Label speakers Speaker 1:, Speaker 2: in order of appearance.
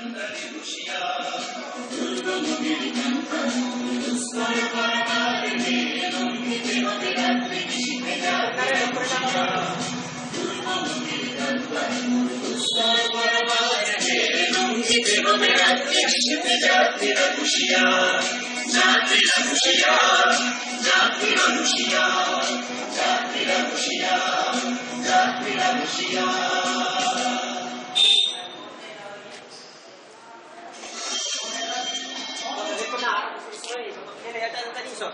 Speaker 1: Shia, Shia, た中にその